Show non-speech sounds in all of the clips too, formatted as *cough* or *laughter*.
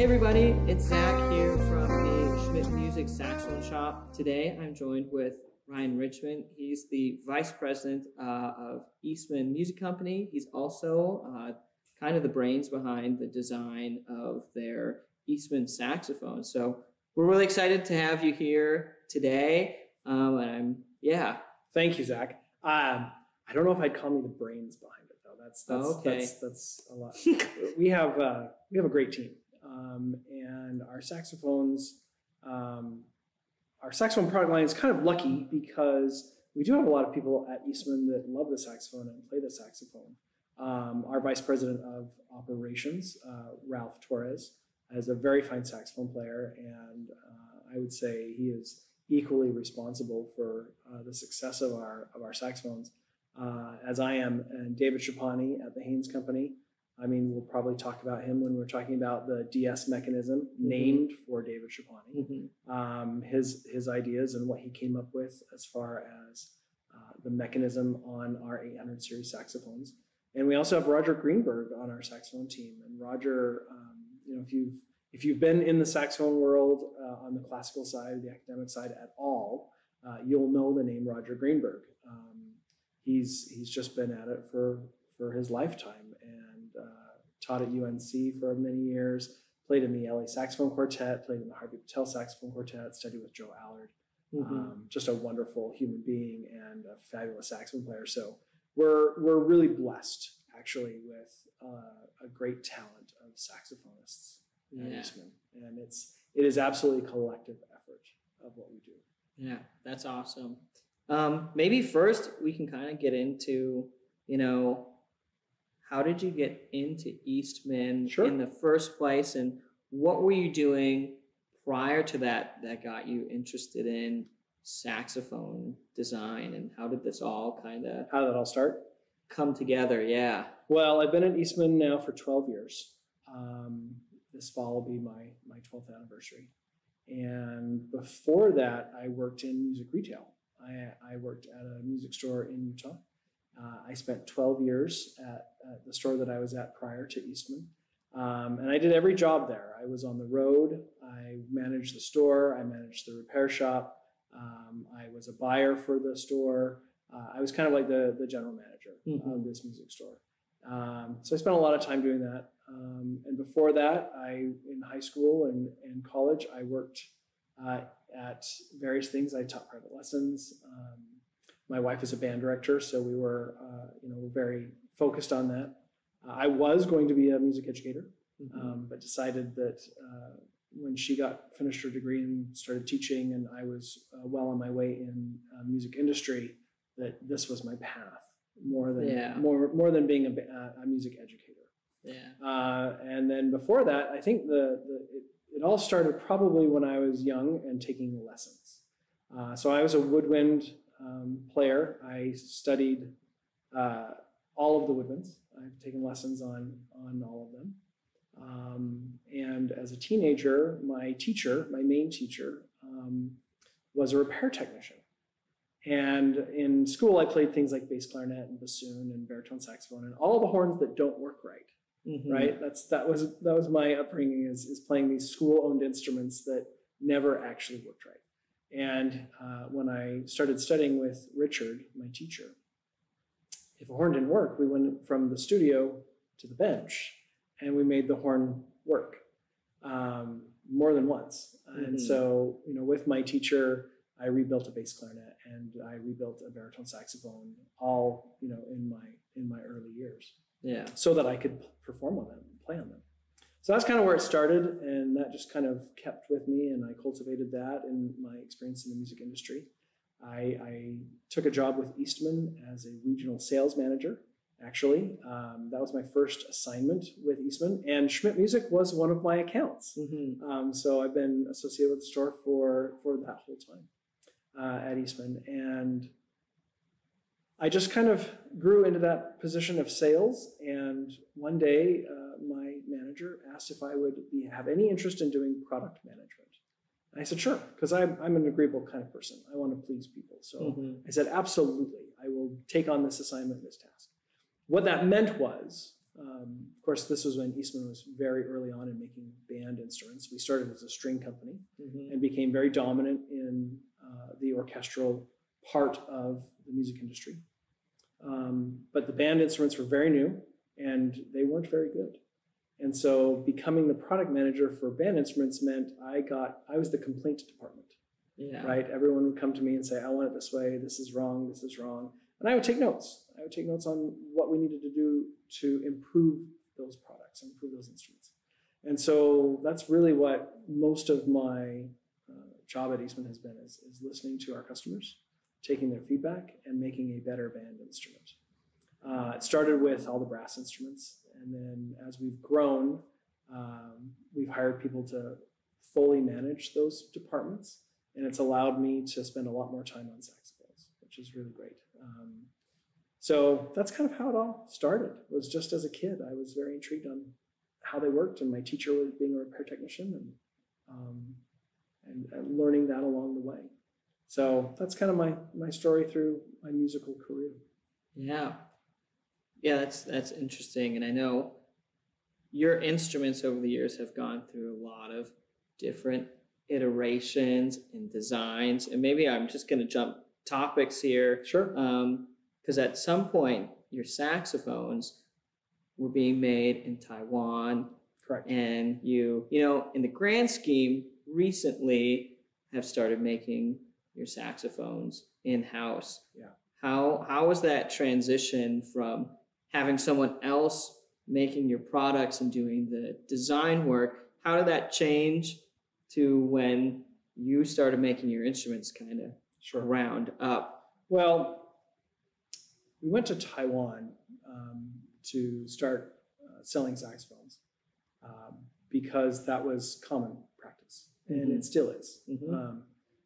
Hey everybody, it's Zach here from the Schmitt Music Saxophone Shop. Today I'm joined with Ryan Richman. He's the Vice President uh, of Eastman Music Company. He's also uh, kind of the brains behind the design of their Eastman saxophone. So we're really excited to have you here today. Um, and I'm, yeah. Thank you, Zach. Um, I don't know if I'd call me the brains behind it though. That's that's Okay. that's, that's a lot. we have uh, we have a great team, um, and our saxophones, um, our saxophone product line is kind of lucky because we do have a lot of people at Eastman that love the saxophone and play the saxophone. Um, our vice president of operations, uh, Ralph Torres, is a very fine saxophone player, and uh, I would say he is equally responsible for uh, the success of our of our saxophones uh, as I am. And David Chapani at the Haynes Company. I mean, we'll probably talk about him when we're talking about the DS mechanism named for David Chapani Mhm. um, his his ideas and what he came up with as far as uh, the mechanism on our 800 series saxophones. And we also have Roger Greenberg on our saxophone team. And Roger, um, you know, if you've if you've been in the saxophone world uh, on the classical side, the academic side at all, uh, you'll know the name Roger Greenberg. Um, he's he's just been at it for for his lifetime taught at UNC for many years played in the LA Saxophone Quartet, played in the Harvey Pittel Saxophone Quartet, studied with Joe Allard. Mhm. Um, just a wonderful human being and a fabulous saxophone player. So we're we're really blessed actually with uh, a great talent of saxophonists at Yeah. Eastman, and it's it is absolutely a collective effort of what we do. Yeah, that's awesome. Um, maybe first we can kind of get into, you know, how did you get into Eastman Sure. in the first place, and what were you doing prior to that that got you interested in saxophone design, and how did this all kind of How did that all start? come together? Yeah. Well, I've been at Eastman now for 12 years. Um, this fall will be my, my 12th anniversary. And before that, I worked in music retail. I, I worked at a music store in Utah. Uh, I spent 12 years at, at the store that I was at prior to Eastman. Um, and I did every job there. I was on the road, I managed the store, I managed the repair shop, um, I was a buyer for the store. Uh, I was kind of like the, the general manager Mhm. of this music store. Um, so I spent a lot of time doing that. Um, and before that, I in high school and, and college, I worked uh, at various things. I taught private lessons. Um, my wife is a band director, so we were uh, you know very focused on that. Uh, I was going to be a music educator, Mhm. um, but decided that uh, when she got finished her degree and started teaching, and I was uh, well on my way in uh, music industry, that this was my path more than Yeah. more more than being a, a music educator. yeah. Uh, and then before that, I think the, the it, it all started probably when I was young and taking lessons. Uh, so I was a woodwind um, player. I studied uh, all of the woodwinds. I've taken lessons on on all of them. Um, and as a teenager, my teacher, my main teacher, um, was a repair technician. And in school, I played things like bass clarinet and bassoon and baritone saxophone and all the horns that don't work right Mhm. right that's that was that was my upbringing is, is playing these school owned instruments that never actually worked right and uh, when i started studying with richard my teacher if a horn didn't work we went from the studio to the bench and we made the horn work um, more than once and Mhm. so you know with my teacher i rebuilt a bass clarinet and i rebuilt a baritone saxophone all you know in my in my early years Yeah. so that I could perform on them, play on them. So that's kind of where it started, and that just kind of kept with me, and I cultivated that in my experience in the music industry. I, I took a job with Eastman as a regional sales manager. Actually, um, that was my first assignment with Eastman, and Schmitt Music was one of my accounts. Mhm. Um, so I've been associated with the store for for that whole time uh, at Eastman, and I just kind of grew into that position of sales. And one day, uh, manager asked if I would be, have any interest in doing product management. And I said, sure, because I'm, I'm an agreeable kind of person. I want to please people. So Mhm. I said, absolutely, I will take on this assignment, this task. What that meant was Um, of course, this was when Eastman was very early on in making band instruments. We started as a string company Mhm. and became very dominant in uh, the orchestral part of the music industry. Um, but the band instruments were very new and they weren't very good. And so becoming the product manager for band instruments meant I got I was the complaint department Yeah. right? Everyone would come to me and say, I want it this way, this is wrong, this is wrong. And I would take notes. I would take notes on what we needed to do to improve those products, improve those instruments. And so that's really what most of my uh, job at Eastman has been is, is listening to our customers, taking their feedback, and making a better band instrument. Uh, it started with all the brass instruments, and then as we've grown, um, we've hired people to fully manage those departments and it's allowed me to spend a lot more time on saxophones, which is really great. Um, so that's kind of how it all started. Was just as a kid, I was very intrigued on how they worked, and my teacher was being a repair technician, and um, and, and learning that along the way. So that's kind of my my story through my musical career. Yeah. Yeah, that's that's interesting. And I know your instruments over the years have gone through a lot of different iterations and designs. And maybe I'm just going to jump topics here Sure. Um, because at some point your saxophones were being made in Taiwan Correct. and you you know in the grand scheme recently have started making your saxophones in house Yeah. how how was that transition from having someone else making your products and doing the design work how did that change to when you started making your instruments kind of Sure. ground up Well, we went to Taiwan um, to start uh, selling saxophones um, because that was common practice, and Mhm. it still is. Mhm. Um,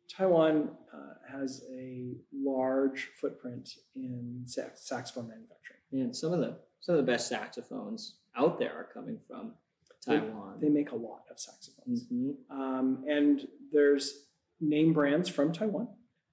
Taiwan uh, has a large footprint in sax- saxophone manufacturing. And some of the some of the best saxophones out there are coming from They- taiwan They make a lot of saxophones. Mhm. Um, and there's name brands from Taiwan.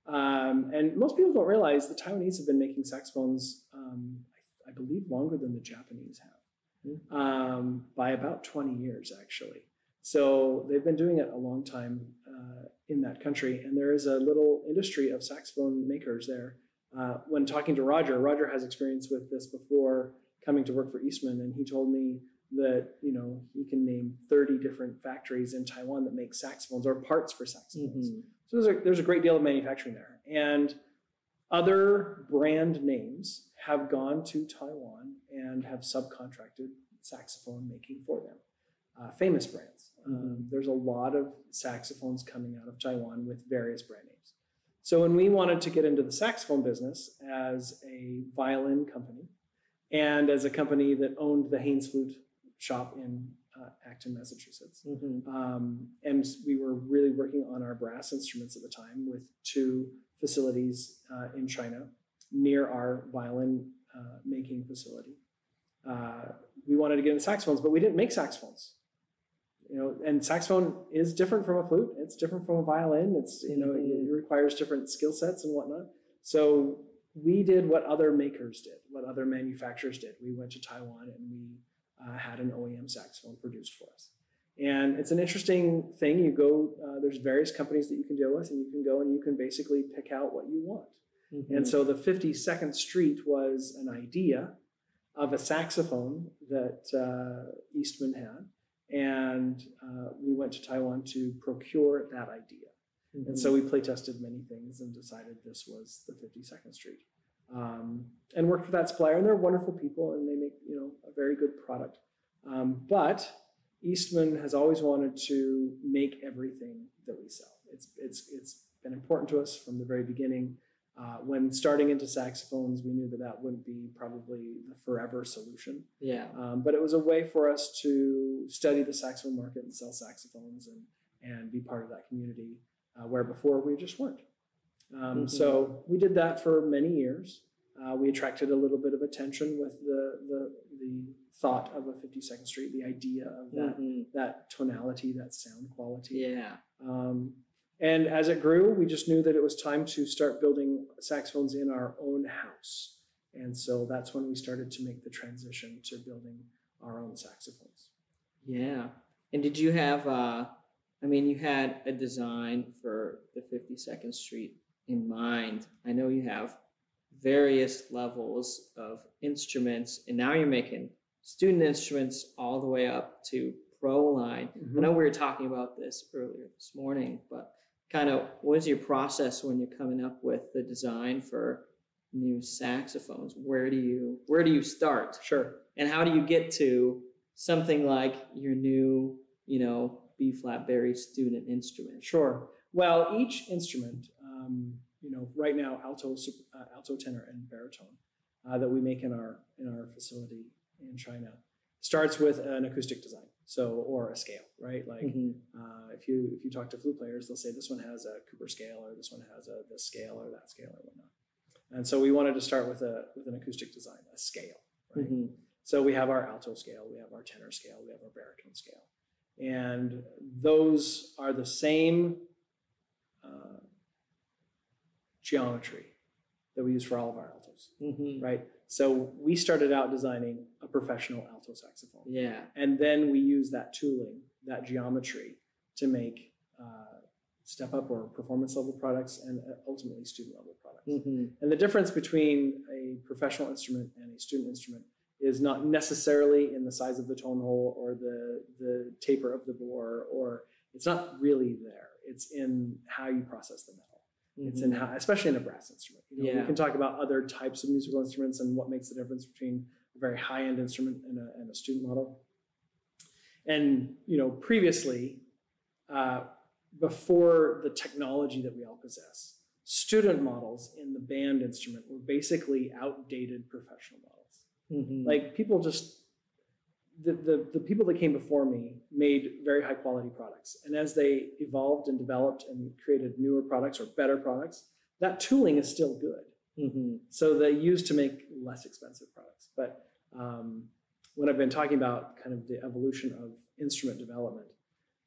Um, and most people don't realize the Taiwanese have been making saxophones, um, I, I believe, longer than the Japanese have, um, by about 20 years, actually. So they've been doing it a long time uh, in that country. And there is a little industry of saxophone makers there. Uh, when talking to Roger, Roger has experience with this before coming to work for Eastman, and he told me that you know he can name 30 different factories in Taiwan that make saxophones or parts for saxophones. Mhm. So there's a, there's a great deal of manufacturing there. And other brand names have gone to Taiwan and have subcontracted saxophone making for them. Uh, famous brands. Um, there's a lot of saxophones coming out of Taiwan with various brand names. So when we wanted to get into the saxophone business as a violin company and as a company that owned the Haynes Flute shop in uh, Acton, Massachusetts, Mhm. um, and we were really working on our brass instruments at the time with two facilities uh, in China near our violin uh, making facility. Uh, we wanted to get into saxophones, but we didn't make saxophones. You know, and saxophone is different from a flute. It's different from a violin. It's you know, it, it requires different skill sets and whatnot. So we did what other makers did, what other manufacturers did. We went to Taiwan and we uh, had an OEM saxophone produced for us. And it's an interesting thing. You go, uh, there's various companies that you can deal with, and you can go and you can basically pick out what you want. Mhm. And so the 52nd Street was an idea of a saxophone that uh, Eastman had. And uh, we went to Taiwan to procure that idea. Mhm. And so we play tested many things and decided this was the 52nd Street. Um, and worked with that supplier, and they're wonderful people, and they make you know a very good product. Um, but Eastman has always wanted to make everything that we sell. It's it's it's been important to us from the very beginning. Uh, when starting into saxophones, we knew that that wouldn't be probably the forever solution. yeah Um, but it was a way for us to study the saxophone market and sell saxophones and, and be part of that community uh, where before we just weren't. Um, Mhm. So we did that for many years. Uh, we attracted a little bit of attention with the, the, the thought of a 52nd Street, the idea of that, Mhm. that tonality, that sound quality. yeah Um, and as it grew, we just knew that it was time to start building saxophones in our own house. And so that's when we started to make the transition to building our own saxophones. Yeah. And did you have, uh, I mean, you had a design for the 52nd Street in mind. I know you have various levels of instruments, and now you're making student instruments all the way up to pro line. Mm-hmm. I know we were talking about this earlier this morning, but kind of what is your process when you're coming up with the design for new saxophones? Where do you where do you start? Sure. And how do you get to something like your new, you know, B flat bari student instrument? Sure. Well, each instrument, um, you know, right now alto, uh, alto, tenor, and baritone uh, that we make in our in our facility in China starts with an acoustic design, so or a scale, right? Like Mhm. uh, if you if you talk to flute players, they'll say this one has a Cooper scale, or this one has a this scale, or that scale, or whatnot. And so we wanted to start with a with an acoustic design, a scale, right? Mhm. So we have our alto scale, we have our tenor scale, we have our baritone scale. And those are the same uh, geometry that we use for all of our altos, Mhm. right? So we started out designing a professional alto saxophone. Yeah. And then we use that tooling, that geometry, to make uh, step up or performance level products and uh, ultimately student level products. Mhm. And the difference between a professional instrument and a student instrument is not necessarily in the size of the tone hole or the, the taper of the bore, or it's not really there. It's in how you process the metal. It's in how, especially in a brass instrument. You know, Yeah. We can talk about other types of musical instruments and what makes the difference between a very high end instrument and a, and a student model. And you know, previously, uh, before the technology that we all possess, student models in the band instrument were basically outdated professional models. Mhm. Like people just the, the, the people that came before me made very high quality products. And as they evolved and developed and created newer products or better products, that tooling is still good. Mhm. So they used to make less expensive products. But um, when I've been talking about kind of the evolution of instrument development,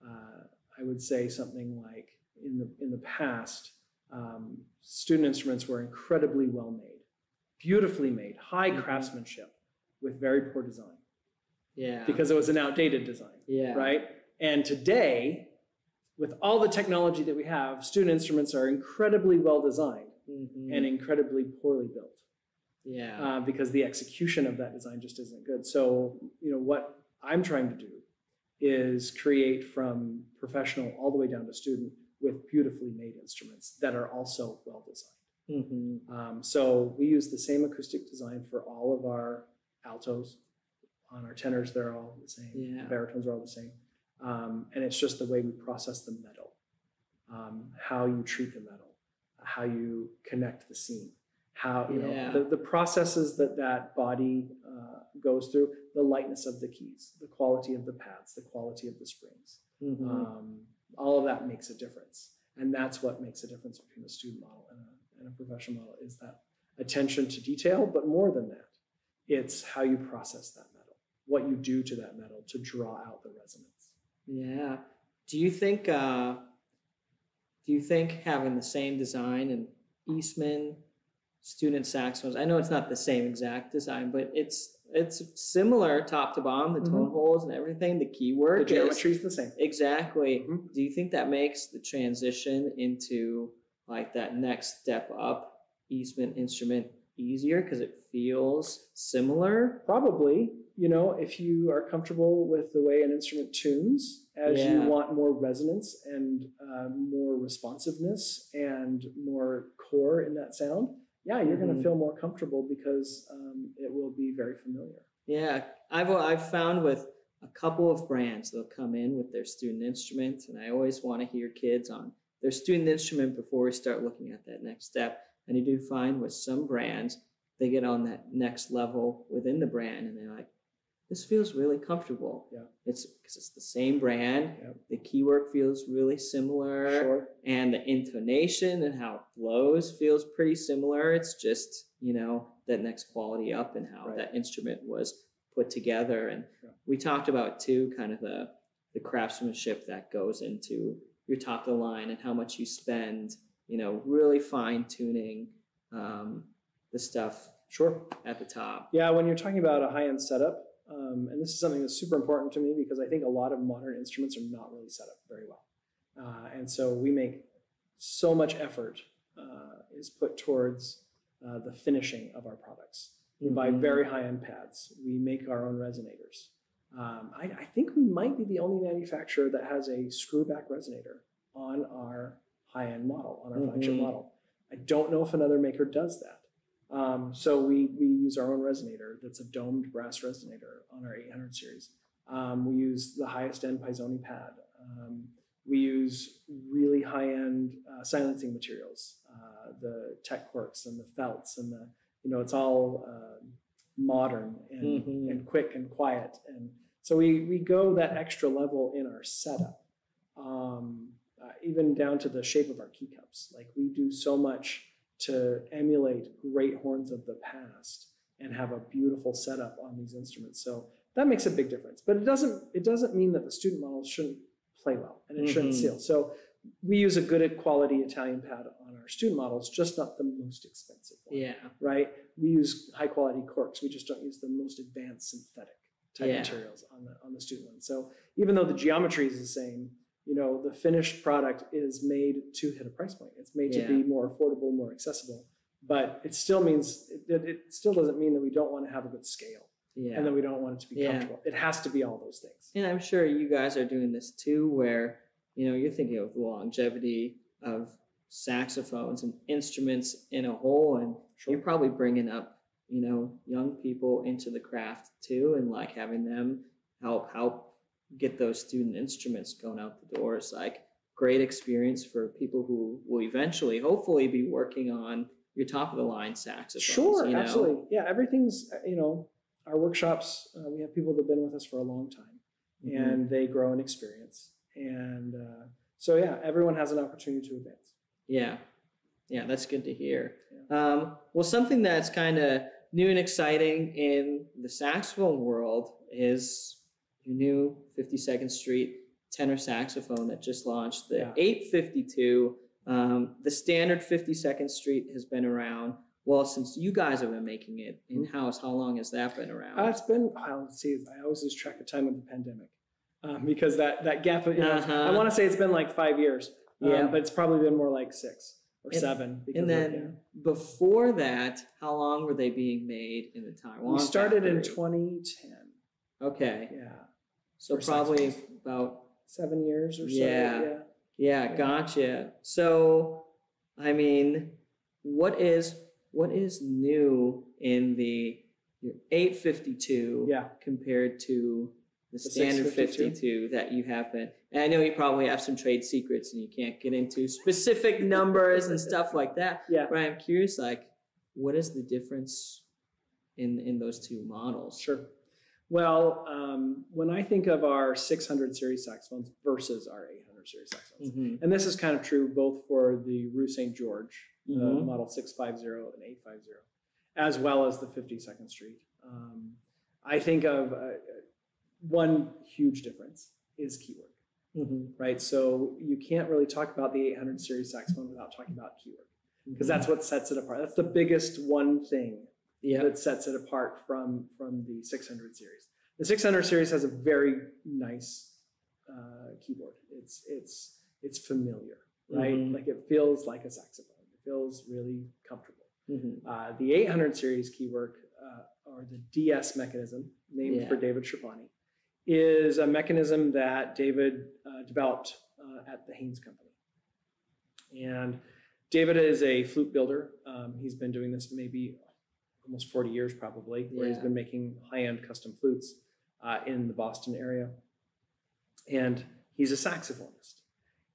uh, I would say something like in the in the past, um, student instruments were incredibly well made, beautifully made, high Mhm. craftsmanship with very poor design Yeah. because it was an outdated design yeah. right? And today, with all the technology that we have, student instruments are incredibly well designed Mhm. and incredibly poorly built yeah. uh, because the execution of that design just isn't good. So, you know, what I'm trying to do is create from professional all the way down to student with beautifully made instruments that are also well designed. Mhm. Um, so we use the same acoustic design for all of our altos. On our tenors, they're all the same. Yeah. Baritones are all the same. Um, and it's just the way we process the metal, um, how you treat the metal, how you connect the scene, how you Yeah. know the, the processes that that body uh, goes through, the lightness of the keys, the quality of the pads, the quality of the springs. Mhm. Um, all of that makes a difference, and that's what makes a difference between a student model and a, and a professional model is that attention to detail. But more than that, it's how you process that what you do to that metal to draw out the resonance. Yeah. Do you think uh do you think having the same design in Eastman student saxophones, I know it's not the same exact design, but it's it's similar top to bottom, the tone Mhm. holes and everything, the keywork. The geometry is the same. Exactly. Mhm. Do you think that makes the transition into like that next step up Eastman instrument easier because it feels similar? Probably, you know, if you are comfortable with the way an instrument tunes, as Yeah. you want more resonance and uh, more responsiveness and more core in that sound, yeah, you're going Mhm. to feel more comfortable because um, it will be very familiar. Yeah, I've I've found with a couple of brands they'll come in with their student instrument, and I always want to hear kids on their student instrument before we start looking at that next step. And you do find with some brands they get on that next level within the brand, and they're like, "This feels really comfortable." Yeah. it's because it's the same brand. Yeah. The keywork feels really similar Sure. and the intonation and how it blows feels pretty similar. It's just, you know, that next quality up and how Right. that instrument was put together. And Yeah. we talked about too kind of the the craftsmanship that goes into your top of the line and how much you spend, you know, really fine tuning um, the stuff Sure. at the top. Yeah, when you're talking about a high-end setup, um, and this is something that's super important to me because I think a lot of modern instruments are not really set up very well, uh, and so we make so much effort uh, is put towards uh, the finishing of our products. We buy Mhm. very high-end pads. We make our own resonators. Um, I, I think we might be the only manufacturer that has a screwback resonator on our high-end model, on our flagship Mhm. model. I don't know if another maker does that. Um, so we, we use our own resonator that's a domed brass resonator on our 800 series. Um, we use the highest end Pisoni pad. Um, we use really high end uh, silencing materials, uh, the tech corks and the felts and the, you know, it's all um modern and, Mhm. and quick and quiet. And so we, we go that extra level in our setup, um, uh, even down to the shape of our key cups. Like we do so much to emulate great horns of the past and have a beautiful setup on these instruments. So that makes a big difference. But it doesn't it doesn't mean that the student models shouldn't play well and it shouldn't Mhm. seal. So we use a good quality Italian pad on our student models, just not the most expensive one. Yeah. Right? We use high quality corks. We just don't use the most advanced synthetic type Yeah. materials on the on the student one. So even though the geometry is the same, you know, the finished product is made to hit a price point. It's made to be more affordable, more accessible. But it still means it, it still doesn't mean that we don't want to have a good scale Yeah. and that we don't want it to be Yeah. comfortable. It has to be all those things. And I'm sure you guys are doing this too, where you know you're thinking of longevity of saxophones and instruments in a whole, and you're probably bringing up you know young people into the craft too, and like having them help help get those student instruments going out the door doors. Like great experience for people who will eventually, hopefully, be working on your top of the line saxophones. Sure, you know? absolutely. Yeah, everything's, uh, you know, our workshops, uh, we have people that have been with us for a long time Mhm. and they grow in experience. And uh, so, yeah, everyone has an opportunity to advance. Yeah, yeah, that's good to hear. Um, well, something that's kind of new and exciting in the saxophone world is your new 52nd Street tenor saxophone that just launched, the Yeah. 852. Um, the standard 52nd Street has been around. Well, since you guys have been making it in house, how long has that been around? Uh, it's been, let's see, I always lose track of time with the pandemic um, because that, that gap, you know, I Uh-huh. want to say it's been like five years, um, Yeah. but it's probably been more like six or And- seven. And then before that, how long were they being made in the Taiwan? we started in 2010. Okay, Yeah. So probably about Seven years or so. Yeah. yeah. Yeah, Yeah. gotcha. So, I mean, what is what is new in the 852 Yeah. compared to the The standard 52 that you have been? And I know you probably have some trade secrets and you can't get into specific numbers and stuff like that. *laughs* Yeah. But I'm curious, like, what is the difference in in those two models? Sure. Well, um, when I think of our 600 series saxophones versus our 800 series saxophones, Mhm. and this is kind of true both for the Rue St. George, uh, Mhm. model 650 and 850, as well as the 52nd Street. Um, I think of uh, one huge difference is keywork, Mhm. right? So you can't really talk about the 800 series saxophone without talking about keywork because that's what sets it apart. That's the biggest one thing yeah. that sets it apart from from the 600 series. The 600 series has a very nice uh, keywork. It's it's it's familiar, right? Mhm. Like it feels like a saxophone. It feels really comfortable. Mhm. Uh, the 800 series keywork, uh, or the DS mechanism, named for David Schiavone, is a mechanism that David uh, developed uh, at the Haynes Company. And David is a flute builder. Um, he's been doing this maybe almost 40 years, probably, where he's Yeah. been making high end custom flutes uh, in the Boston area. And he's a saxophonist.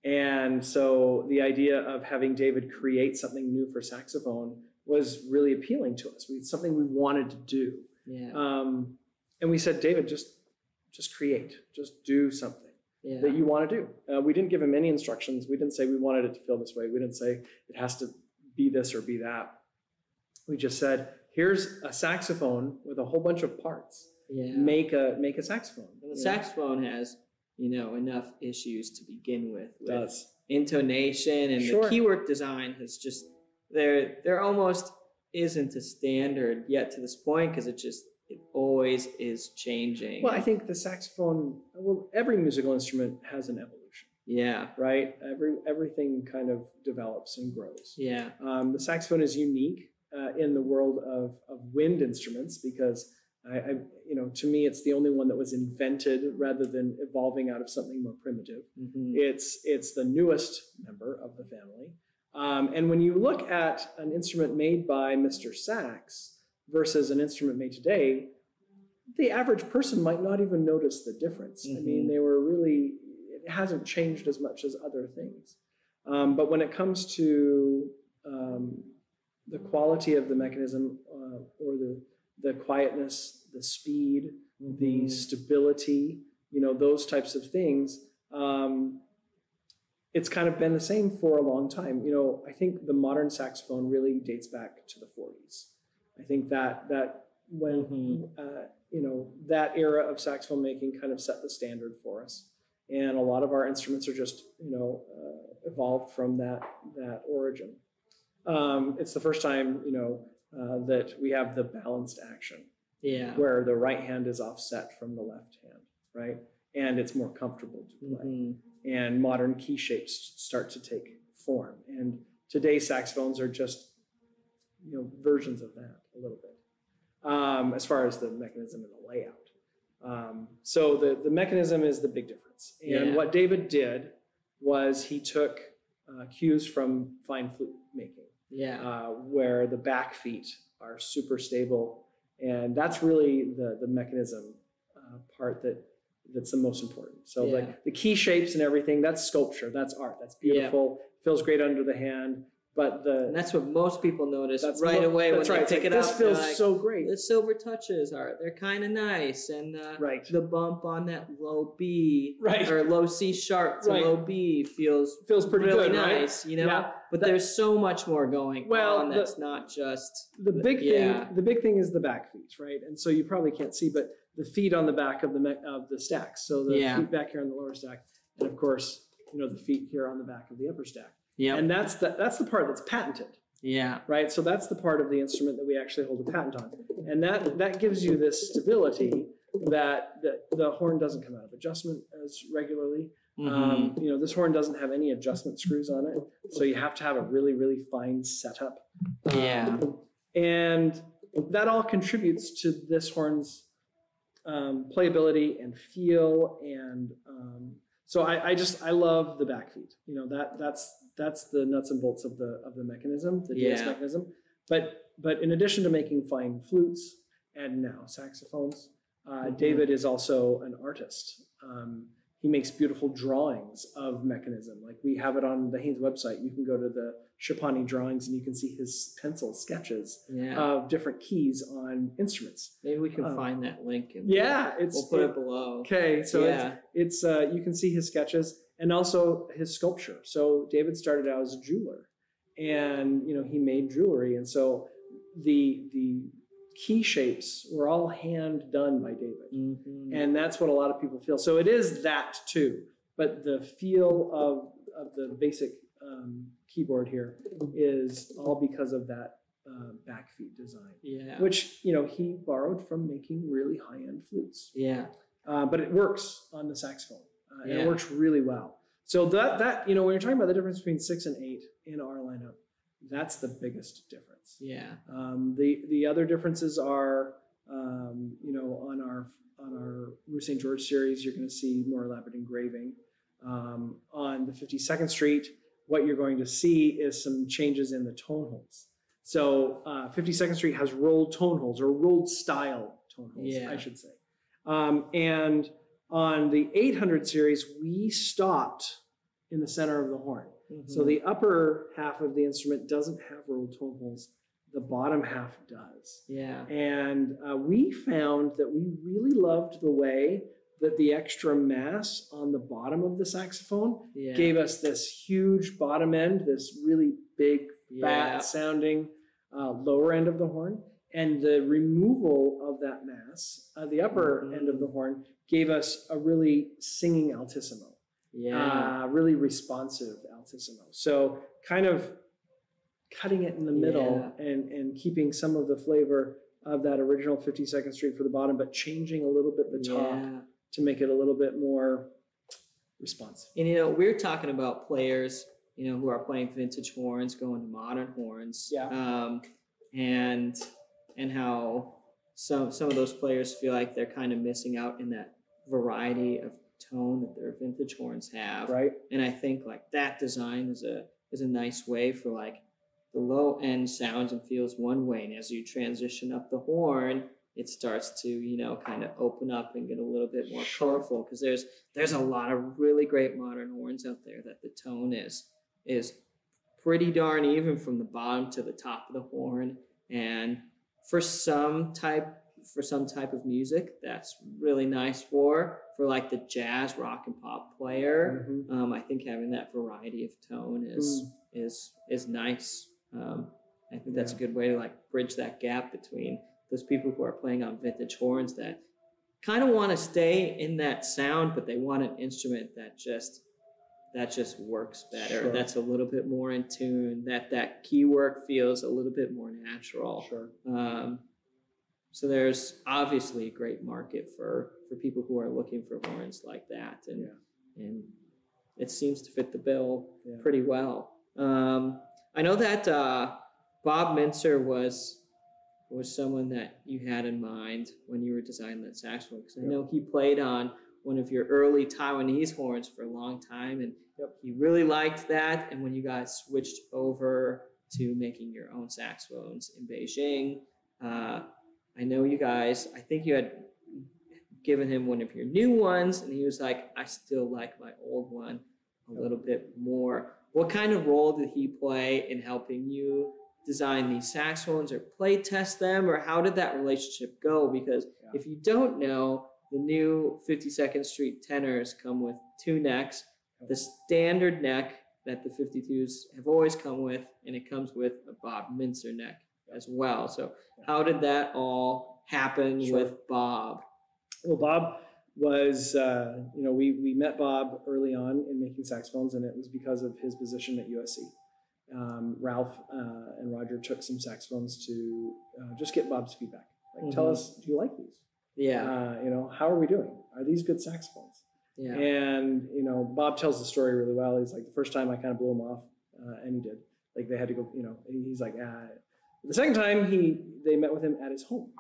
And so the idea of having David create something new for saxophone was really appealing to us. We, it's something we wanted to do. Yeah. Um, and we said, David, just just create, just do something yeah. that you want to do. Uh, we didn't give him any instructions. We didn't say we wanted it to feel this way. We didn't say it has to be this or be that. We just said, here's a saxophone with a whole bunch of parts. yeah. Make a make a saxophone. The know? saxophone has, you know, enough issues to begin with, with does. intonation and Sure. the keywork design has just they're they're almost isn't a standard yet to this point because it just it always is changing. Well, I think the saxophone. Well, every musical instrument has an evolution, yeah, right? Every everything kind of develops and grows. yeah, Um, the saxophone is unique uh, in the world of, of wind instruments because I, I, you know, to me, it's the only one that was invented rather than evolving out of something more primitive. mhm, It's it's the newest member of the family. Um, and when you look at an instrument made by Mr. Sax versus an instrument made today, the average person might not even notice the difference. I mean, Mhm. they were really it hasn't changed as much as other things. Um, but when it comes to um, the quality of the mechanism uh, or the the quietness, the speed, the mhm. stability, you know, those types of things. Um, it's kind of been the same for a long time. You know, I think the modern saxophone really dates back to the 40s. I think that that when Mhm. uh, you know that era of saxophone making kind of set the standard for us, and a lot of our instruments are just you know uh, evolved from that that origin. Um, it's the first time you know uh, that we have the balanced action yeah, where the right hand is offset from the left hand, right? And it's more comfortable to play. mhm, And modern key shapes start to take form. And today saxophones are just, you know, versions of that a little bit, um, as far as the mechanism and the layout. Um, so the, the mechanism is the big difference. And Yeah. what David did was he took uh, cues from fine flute making yeah, uh, where the back feet are super stable, and that's really the the mechanism uh, part that that's the most important. So Yeah. like the key shapes and everything, that's sculpture, that's art, that's Yeah. beautiful, feels great under the hand. But and that's what most people notice that's right away when that's they right. It's pick like, it this up. they're feels like, so great, the silver touches are they're kind of nice, and uh, right? the bump on that low B Right. or low C sharp to Right. low B feels Feels pretty really good, right? nice, you know. Yeah. But there's so much more going Well, on the- that's not just the big yeah. thing the big thing is the back feet right and so you probably can't see but the feet on the back of the me- of the stacks so the Yeah. feet back here on the lower stack and of course you know the feet here on the back of the upper stack yeah, and that's the that's the part that's patented. Yeah, right? So that's the part of the instrument that we actually hold a patent on. And that that gives you this stability that the, the horn doesn't come out of adjustment as regularly. Mhm. um, you know this horn doesn't have any adjustment screws on it. So you have to have a really really fine setup. Um, Yeah. and that all contributes to this horn's um, playability and feel and um, so I, I just I love the back feet. You know that that's that's the nuts and bolts of the of the mechanism, the DS Yeah. mechanism. But but in addition to making fine flutes and now saxophones, uh, Mhm. David is also an artist. Um, he makes beautiful drawings of mechanism. Like we have it on the Haynes website. You can go to the Chapani drawings and you can see his pencil sketches yeah. of different keys on instruments. Maybe we can um, find that link and Yeah, it's we'll put it below. okay. So yeah, it's it's uh, you can see his sketches and also his sculpture. So David started out as a jeweler, and you know he made jewelry, and so the the key shapes were all hand done by David, Mhm. and that's what a lot of people feel. So it is that too, but the feel of of the basic um, keywork here is all because of that uh, back feet design, yeah, which you know he borrowed from making really high end flutes yeah, uh, but it works on the saxophone. Uh, and Yeah. it works really well. So that that you know when you're talking about the difference between six and eight in our lineup, that's the biggest difference. yeah, Um, the the other differences are um, you know on our on our Rue St George series, you're going to see more elaborate engraving. Um, on the 52nd Street, what you're going to see is some changes in the tone holes. So uh, 52nd Street has rolled tone holes or rolled style tone holes, Yeah. I should say. Um, and on the 800 series, we stopped in the center of the horn. So Mhm. the upper half of the instrument doesn't have rolled tone holes. The bottom half does. yeah, And uh, we found that we really loved the way that the extra mass on the bottom of the saxophone yeah, gave us this huge bottom end, this really big, fat yeah, sounding uh, lower end of the horn. And the removal of that mass, uh, the upper Mhm. end of the horn, gave us a really singing altissimo yeah, uh, really responsive altissimo. So kind of cutting it in the middle and and keeping some of the flavor of that original 52nd Street for the bottom, but changing a little bit the top Yeah. to make it a little bit more responsive. And you know, we're talking about players, you know, who are playing vintage horns, going to modern horns. Yeah. Um, and and how some some of those players feel like they're kind of missing out in that variety of tone that their vintage horns have. Right? And I think like that design is a is a nice way for like the low end sounds and feels one way, and as you transition up the horn, it starts to you know kind of open up and get a little bit more colorful because there's there's a lot of really great modern horns out there that the tone is is pretty darn even from the bottom to the top of the horn and for some type for some type of music that's really nice for for like the jazz rock and pop player Mhm. um, I think having that variety of tone is is is nice. Um, I think that's a good way to like bridge that gap between those people who are playing on vintage horns that kind of want to stay in that sound, but they want an instrument that just that just works better. Sure. That's a little bit more in tune. That that key work feels a little bit more natural. Sure. Um, so there's obviously a great market for for people who are looking for horns like that, and Yeah. and it seems to fit the bill Yeah. pretty well. Um, I know that uh, Bob Mintzer was was someone that you had in mind when you were designing that saxophone because I Yep. know he played on one of your early Taiwanese horns for a long time, and Yep. he really liked that. And when you guys switched over to making your own saxophones in Beijing, uh, I know you guys. I think you had given him one of your new ones, and he was like, "I still like my old one a little bit more." What kind of role did he play in helping you design these saxophones or play test them, or how did that relationship go? Because Yeah. if you don't know, the new 52nd Street tenors come with two necks, the standard neck that the 52s have always come with, and it comes with a Bob Mintzer neck as well. So, how did that all happen Sure. with Bob? Well, Bob was, uh, you know, we, we met Bob early on in making saxophones, and it was because of his position at USC. Um, Ralph uh, and Roger took some saxophones to uh, just get Bob's feedback. Like, tell Mhm. us, do you like these? Yeah, Uh, you know, how are we doing? Are these good saxophones? yeah, And you know, Bob tells the story really well. He's like, the first time I kind of blew him off, uh, and he did. Like they had to go. You know, he's like, ah. The second time he they met with him at his home,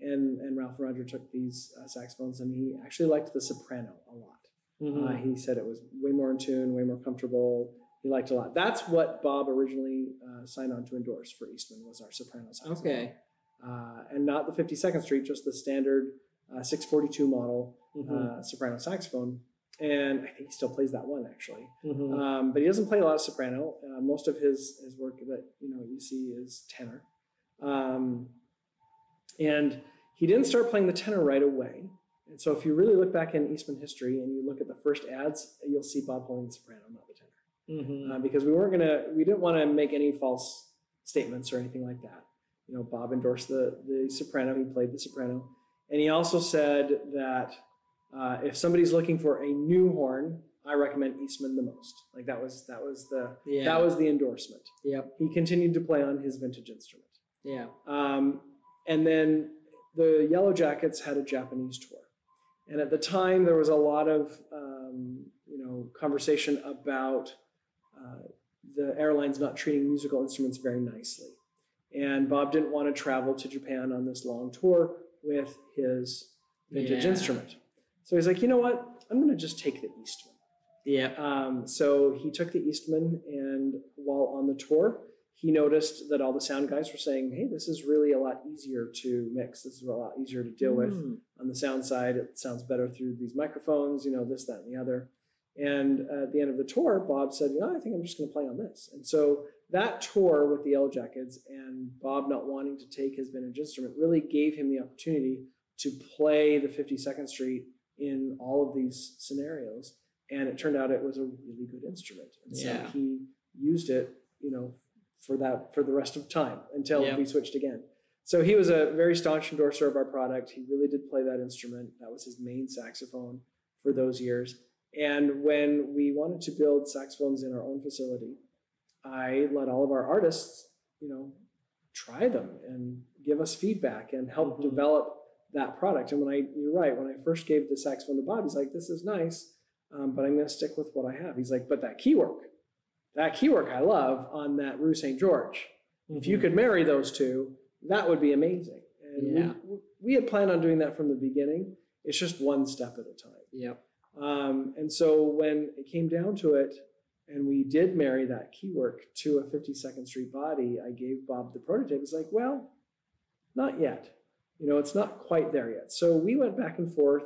and and Ralph Roger took these uh, saxophones, and he actually liked the soprano a lot. Mhm. Uh, he said it was way more in tune, way more comfortable. He liked a lot. That's what Bob originally uh, signed on to endorse for Eastman was our soprano saxophone okay. uh, and not the 52nd Street, just the standard uh, 642 model Mhm. uh, soprano saxophone. And I think he still plays that one actually, Mhm. um, but he doesn't play a lot of soprano. Uh, most of his his work that you know you see is tenor, um, and he didn't start playing the tenor right away. And so if you really look back in Eastman history and you look at the first ads, you'll see Bob playing the soprano, not the tenor Mhm. uh, because we weren't gonna we didn't want to make any false statements or anything like that. You know, Bob endorsed the the soprano. He played the soprano, and he also said that uh, if somebody's looking for a new horn, I recommend Eastman the most. Like that was that was the yeah. that was the endorsement. Yep. He continued to play on his vintage instrument, Yeah. um, and then the Yellow Jackets had a Japanese tour. And at the time, there was a lot of um, you know conversation about uh, the airlines not treating musical instruments very nicely. And Bob didn't want to travel to Japan on this long tour with his vintage Yeah. instrument. So he's like, you know what? I'm going to just take the Eastman. Yeah. Um, so he took the Eastman, and while on the tour, he noticed that all the sound guys were saying, "Hey, this is really a lot easier to mix. This is a lot easier to deal with Mm. on the sound side. It sounds better through these microphones. You know, this, that, and the other." And uh, at the end of the tour, Bob said, "You know, I think I'm just going to play on this." And so that tour with the Yellow Jackets and Bob not wanting to take his vintage instrument really gave him the opportunity to play the 52nd Street in all of these scenarios. And it turned out it was a really good instrument. And so Yeah. he used it, you know, for that for the rest of time until Yeah. we switched again. So he was a very staunch endorser of our product. He really did play that instrument. That was his main saxophone for those years. And when we wanted to build saxophones in our own facility, I let all of our artists you know, try them and give us feedback and help Mhm. develop that product. And when I, you're right, when I first gave the saxophone to Bob, he's like, this is nice, um, but I'm going to stick with what I have. He's like, but that key work, that key work I love on that Rue St. George. If you Mhm. could marry those two, that would be amazing. And Yeah. we, we had planned on doing that from the beginning. It's just one step at a time. Yep. Um, and so when it came down to it, and we did marry that key work to a 52nd Street body, I gave Bob the prototype. He's like, well, not yet. You know, it's not quite there yet. So we went back and forth.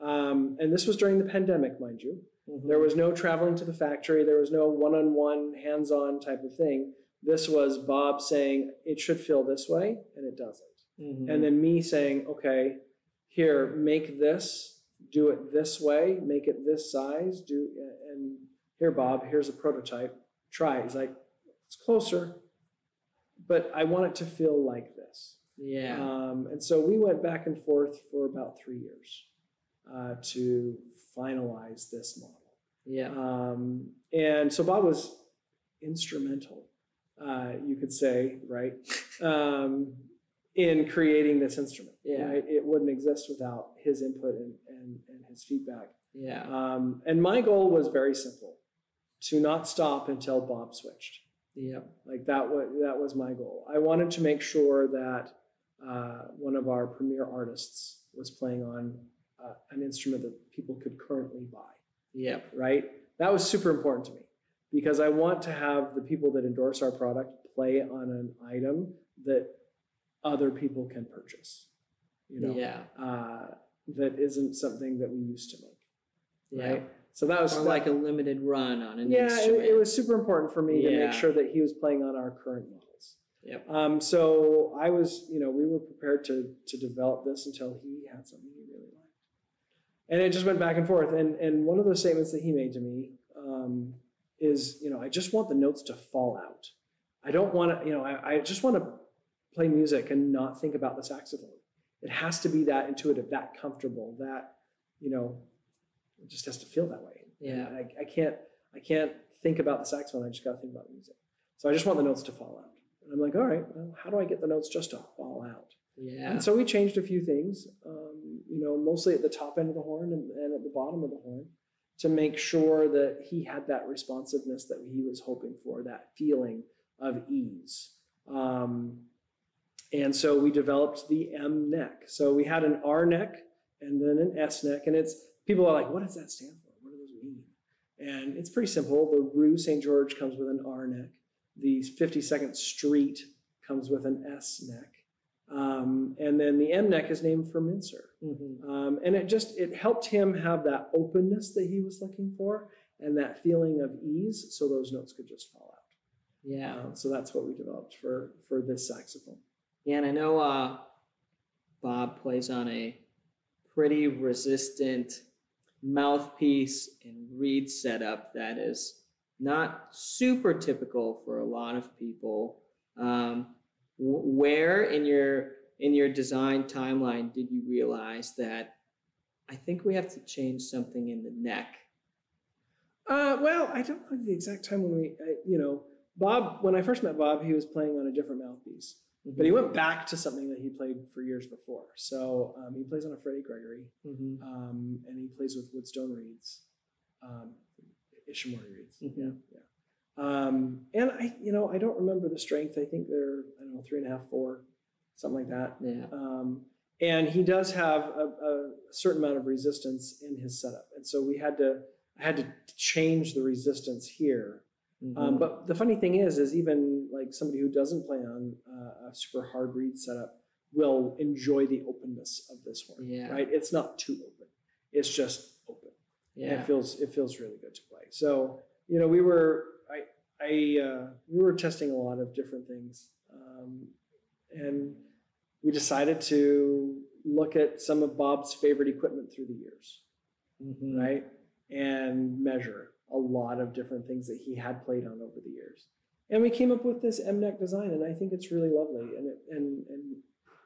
Um, and this was during the pandemic, mind you. Mhm. There was no traveling to the factory. There was no one-on-one, hands-on type of thing. This was Bob saying it should feel this way, and it doesn't. Mhm. And then me saying, okay, here, make this, do it this way, make it this size, do, and here, Bob, here's a prototype. Try. it. He's like, it's closer, but I want it to feel like this. Yeah. Um, and so we went back and forth for about three years uh, to finalize this model. yeah. Um, and so Bob was instrumental, uh, you could say, right, um, in creating this instrument. Yeah. Right? It wouldn't exist without his input and, and, and his feedback. yeah. Um, and my goal was very simple to not stop until Bob switched. Yeah. Like that was that was my goal. I wanted to make sure that uh, one of our premier artists was playing on uh, an instrument that people could currently buy Yep. right? That was super important to me because I want to have the people that endorse our product play on an item that other people can purchase. You know, Yeah. uh, that isn't something that we used to make, Yeah. right? So that was like a limited run on an yeah, it, instrument. it was super important for me to make sure that he was playing on our current models. Yep. Um, so I was, you know, we were prepared to to develop this until he had something he really liked, and it just went back and forth. And and one of the statements that he made to me um, is, you know, I just want the notes to fall out. I don't want to, you know, I, I just want to play music and not think about the saxophone. It has to be that intuitive, that comfortable, that, you know, it just has to feel that way. Yeah. I, I can't I can't think about the saxophone. I just got to think about the music. So I just want the notes to fall out. And I'm like, all right, well, how do I get the notes just to fall out? Yeah. And so we changed a few things, um, you know, mostly at the top end of the horn and, and at the bottom of the horn to make sure that he had that responsiveness that he was hoping for, that feeling of ease. Um, and so we developed the M neck. So we had an R neck and then an S neck. And it's people are like, what does that stand for? What do those mean? And it's pretty simple. The Rue St. George comes with an R neck. The 52nd Street comes with an S neck. Um, and then the M neck is named for Mintzer. Mhm. Um, and it just it helped him have that openness that he was looking for and that feeling of ease so those notes could just fall out. Yeah. Um, so that's what we developed for for this saxophone. Yeah, and I know uh, Bob plays on a pretty resistant mouthpiece and reed setup that is not super typical for a lot of people. Um, wh- where in your in your design timeline did you realize that I think we have to change something in the neck? Uh, well, I don't know the exact time when we, uh, you know, Bob. When I first met Bob, he was playing on a different mouthpiece, but he went back to something that he played for years before. So um, he plays on a Freddie Gregory, Mhm. um, and he plays with Woodstone reeds, um, Ishimori reeds. Mhm. Yeah, yeah. Um, and I, you know, I don't remember the strength. I think they're, I don't know, three and a half, four, something like that. Yeah. Um, and he does have a, a certain amount of resistance in his setup, and so we had to, I had to change the resistance here. Um, Mhm. but the funny thing is, is even like somebody who doesn't play on uh, a super hard reed setup will enjoy the openness of this horn. Yeah. Right. It's not too open. It's just open. And. It feels it feels really good to play. So you know we were I I uh, we were testing a lot of different things, um, and we decided to look at some of Bob's favorite equipment through the years Mhm. right? And measure a lot of different things that he had played on over the years. And we came up with this M neck design, and I think it's really lovely. And it, and and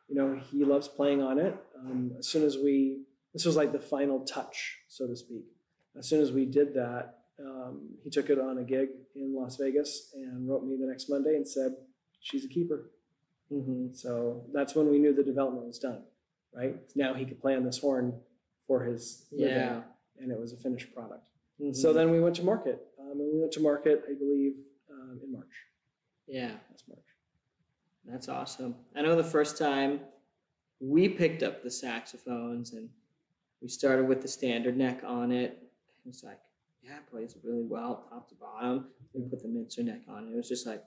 you know he loves playing on it. Um, as soon as we this was like the final touch, so to speak. As soon as we did that, um, he took it on a gig in Las Vegas and wrote me the next Monday and said, she's a keeper. Mm-hmm. So that's when we knew the development was done, right? Now he could play on this horn for his living, Yeah. and it was a finished product. Mm-hmm. So then we went to market, um, and we went to market, I believe, um, in March. yeah, Last March. that's awesome. I know the first time we picked up the saxophones and we started with the standard neck on it. It was like, yeah, plays really well, top to bottom. We put the Mintzer neck on it. Was just like,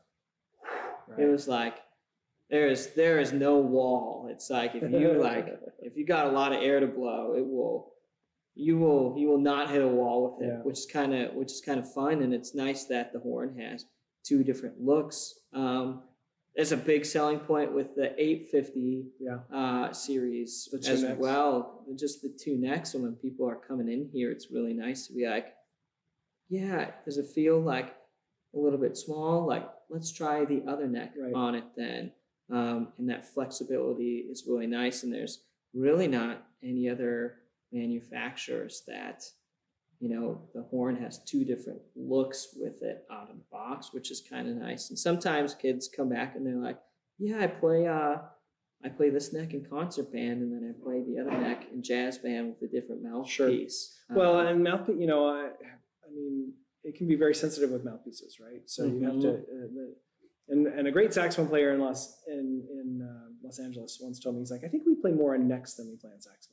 it was like, there is there is no wall. It's like if you like *laughs* if you got a lot of air to blow, it will you will you will not hit a wall with it, Yeah. which is kind of which is kind of fun, and it's nice that the horn has two different looks. Um, there's a big selling point with the 850 Yeah. uh, series as necks. well. Just the two necks, and when people are coming in here, it's really nice to be like, yeah, does it feel like a little bit small? Like, let's try the other neck Right. on it then. Um, and that flexibility is really nice. And there's really not any other manufacturers that, you know, the horn has two different looks with it out of the box, which is kind of nice. And sometimes kids come back and they're like, yeah, I play, uh, I play this neck in concert band, and then I play the other neck in jazz band with a different mouthpiece. Sure. Well, Um, and mouthpiece, you know, I, I mean, it can be very sensitive with mouthpieces, right? So you have to, uh, the, and and a great saxophone player in Los in in uh, Los Angeles once told me he's like, I think we play more on necks than we play on saxophones.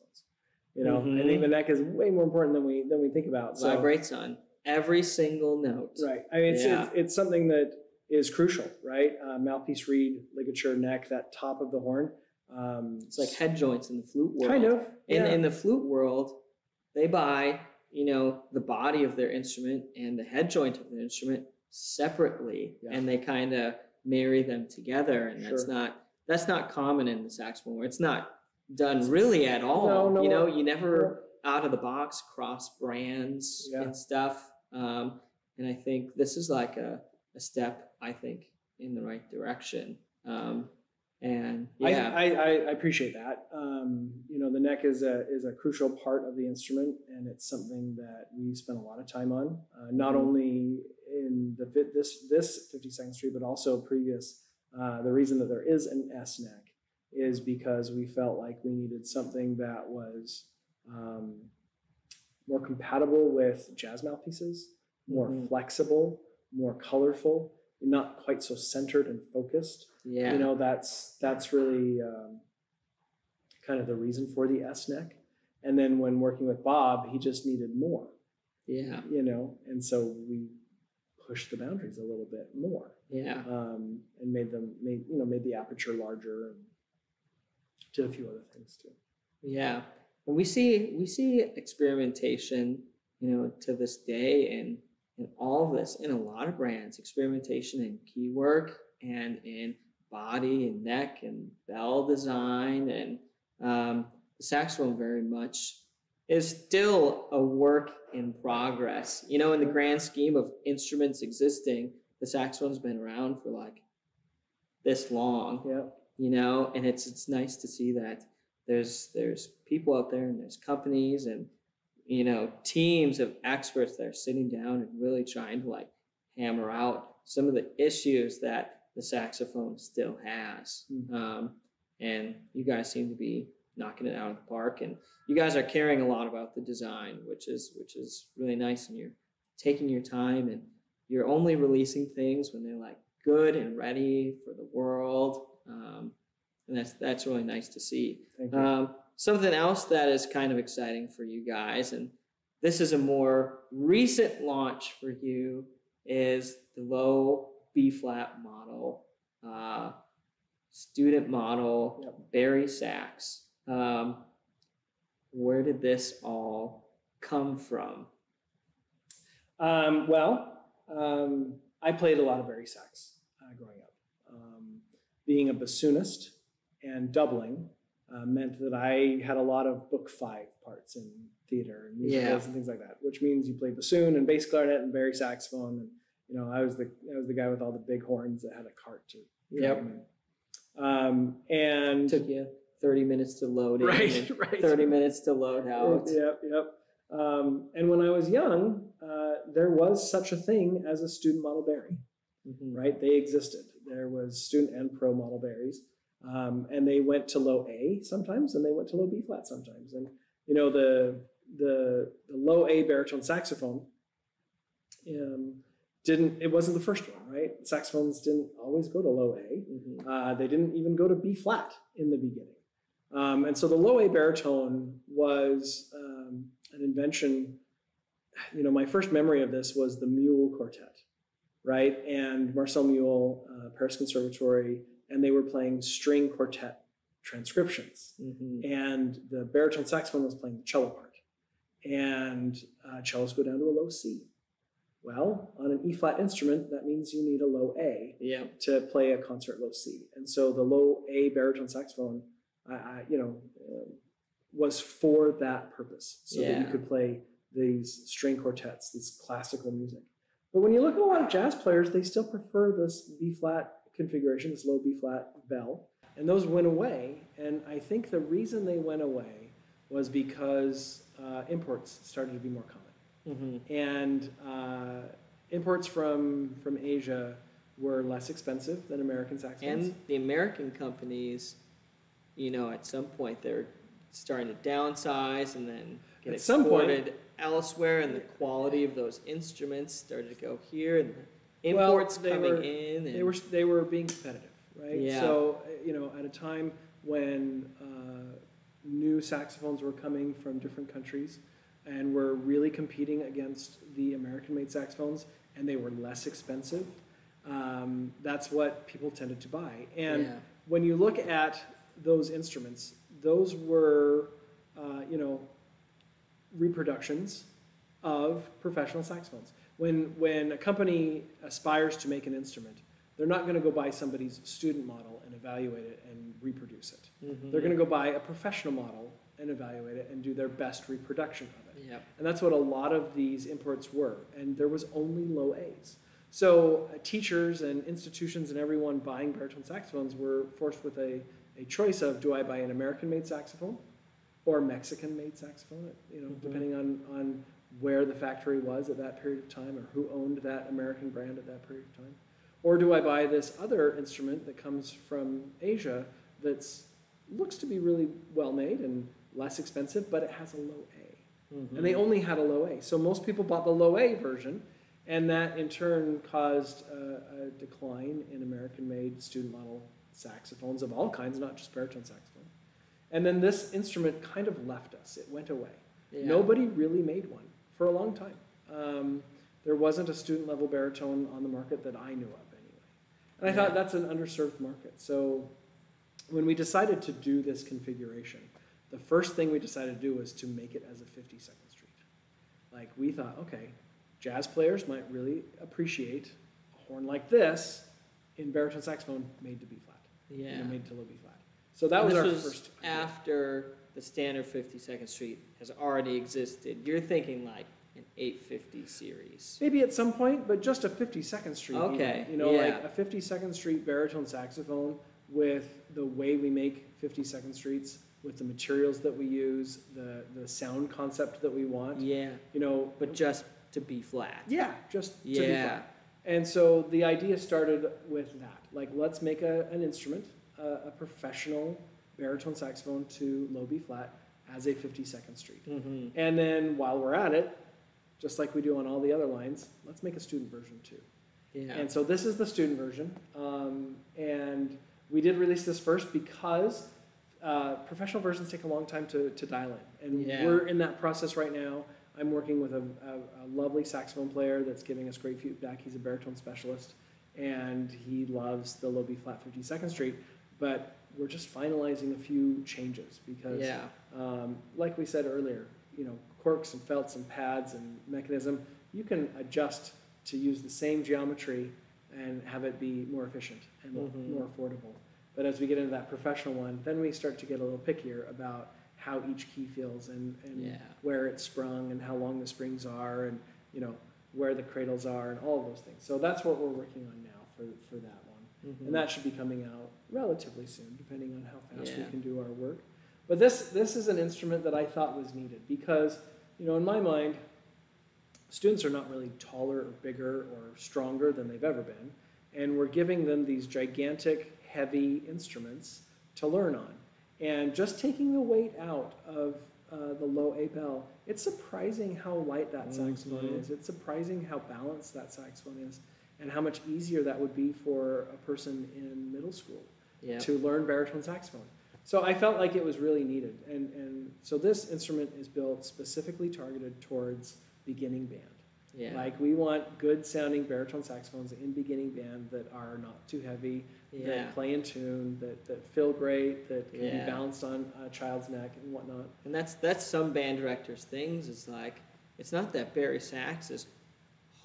You know, I Mhm. think the neck is way more important than we than we think about. So, vibrates on every single note. right. I mean, it's, Yeah. it's it's something that is crucial, right? Uh, mouthpiece reed, ligature, neck, that top of the horn. Um, It's like head joints in the flute world. kind of. In yeah. in the flute world, they buy you know the body of their instrument and the head joint of their instrument separately, Yeah. and they kind of marry them together, and that's not that's not common in the saxophone. Where it's not done really at all. No, no, you know, you never out of the box cross brands Yeah. and stuff. Um, and I think this is like a, a step, I think, in the right direction. Um, and yeah, I, I, I appreciate that. Um, you know, the neck is a is a crucial part of the instrument, and it's something that we spend a lot of time on. Uh, not Mhm. only in the fit this this 52nd Street, but also previous. Uh, the reason that there is an S neck is because we felt like we needed something that was um, more compatible with jazz mouthpieces, more Mhm. flexible, more colorful, not quite so centered and focused yeah, you know that's that's really um, kind of the reason for the S neck. And then when working with Bob, he just needed more, yeah, you know, and so we pushed the boundaries a little bit more yeah. um, and made them made you know made the aperture larger and did a few other things too. Yeah, and we see we see experimentation, you know, to this day, and in all of this in a lot of brands, experimentation in key work and in body and neck and bell design, and um, the saxophone very much is still a work in progress. You know, in the grand scheme of instruments existing, the saxophone's been around for like this long Yeah, you know and it's it's nice to see that there's there's people out there and there's companies and you know teams of experts that are sitting down and really trying to like hammer out some of the issues that the saxophone still has Mhm. um, and you guys seem to be knocking it out of the park and you guys are caring a lot about the design which is which is really nice and you're taking your time and you're only releasing things when they're like good and ready for the world um, and that's that's really nice to see thank you. um, something else that is kind of exciting for you guys, and this is a more recent launch for you, is the low B flat model, uh, student model, Yep. bari Sax. Um, where did this all come from? Um, well, um, I played a lot of bari sax uh, growing up. Um, being a bassoonist and doubling uh, meant that I had a lot of book five parts in theater and musicals Yeah. and things like that, which means you play bassoon and bass clarinet and bari saxophone. And you know, I was the I was the guy with all the big horns that had a cart to Yep. Um, and took you 30 minutes to load in right, *laughs* right. 30 minutes to load out. Yep, yep. Um, and when I was young, uh, there was such a thing as a student model bari Mhm. right? They existed. Was student and pro model baris, um, and they went to low A sometimes, and they went to low B flat sometimes. And you know the the, the low A baritone saxophone um, didn't. It wasn't the first one, right? Saxophones didn't always go to low A. Mhm. Uh, they didn't even go to B flat in the beginning. Um, and so the low A baritone was um, an invention. You know, my first memory of this was the Mule Quartet, right? And Marcel Mule, uh, Paris Conservatory, and they were playing string quartet transcriptions. Mhm. And the baritone saxophone was playing the cello part. And uh, cellos go down to a low C. Well, on an E flat instrument, that means you need a low A Yeah. to play a concert low C. And so the low A baritone saxophone, I, I you know, uh, was for that purpose, so that you could play these string quartets, this classical music. But when you look at a lot of jazz players, they still prefer this B flat configuration, this low B flat bell, and those went away. And I think the reason they went away was because uh, imports started to be more common Mhm. and uh, imports from from Asia were less expensive than American saxophones. And the American companies, you know, at some point they're starting to downsize and then get At some point- exported elsewhere, and the quality of those instruments started to go here, and the imports they coming were- in. And, they were they were being competitive, right? Yeah. So uh, you know, at a time when uh, new saxophones were coming from different countries and were really competing against the American-made saxophones, and they were less expensive. Um, that's what people tended to buy, and Yeah. when you look at those instruments, those were, uh, you know, reproductions of professional saxophones. When when a company aspires to make an instrument, they're not going to go buy somebody's student model and evaluate it and reproduce it. Mhm. They're going to go buy a professional model and evaluate it and do their best reproduction of it. Yeah. And that's what a lot of these imports were. And there was only low A's. So uh, teachers and institutions and everyone buying baritone saxophones were forced with a, a choice of do I buy an American-made saxophone or Mexican-made saxophone, you know, Mhm. depending on, on where the factory was at that period of time or who owned that American brand at that period of time. Or do I buy this other instrument that comes from Asia that looks to be really well made and less expensive, but it has a low A. Mhm. And they only had a low A. So most people bought the low A version, and that in turn caused a, a decline in American made student model saxophones of all kinds, not just baritone saxophone. And then this instrument kind of left us, it went away. Yeah. Nobody really made one for a long time. Um, there wasn't a student level baritone on the market that I knew of anyway. And I Yeah. thought that's an underserved market. So when we decided to do this configuration, the first thing we decided to do was to make it as a 52nd Street. Like we thought, okay, jazz players might really appreciate a horn like this in baritone saxophone made to B flat, you Yeah. know, made to low B flat. So that was this our was first. after the standard 52nd Street has already existed. You're thinking like an 850 series. Maybe at some point, but just a 52nd Street. even. Okay, You know, yeah. like a 52nd Street baritone saxophone with the way we make 52nd Streets, with the materials that we use, the, the sound concept that we want. Yeah, You know, but just to B flat. yeah, just to B Yeah. flat. And so the idea started with that. Like, let's make a, an instrument, a, a professional baritone saxophone to low B flat as a 52nd Street. Mm-hmm. And then while we're at it, just like we do on all the other lines, let's make a student version too. Yeah. And so this is the student version. Um, and we did release this first because uh, professional versions take a long time to, to dial in. And Yeah. we're in that process right now. I'm working with a, a, a lovely saxophone player that's giving us great feedback. He's a baritone specialist and he loves the low B flat 52nd Street. But we're just finalizing a few changes because yeah. um, like we said earlier, you know, corks and felts and pads and mechanism, you can adjust to use the same geometry and have it be more efficient and more- Mhm. more affordable. But as we get into that professional one, then we start to get a little pickier about how each key feels and, and Yeah. where it's sprung and how long the springs are and, you know, where the cradles are and all of those things. So that's what we're working on now for, for that one. Mhm. And that should be coming out relatively soon, depending on how fast we can do our work. But this this is an instrument that I thought was needed because, you know, in my mind, students are not really taller or bigger or stronger than they've ever been. and we're giving them these gigantic, heavy instruments to learn on. And just taking the weight out of uh, the low A bell, it's surprising how light that saxophone Mhm. is. It's surprising how balanced that saxophone is, and how much easier that would be for a person in middle school Yeah. to learn baritone saxophone. So I felt like it was really needed. And, and so this instrument is built specifically targeted towards beginning band. Yeah. Like we want good sounding baritone saxophones in beginning band that are not too heavy, yeah. that play in tune, that, that feel great, that can Yeah. be balanced on a child's neck and whatnot. And that's that's some band directors' things. Is like it's not that bari sax is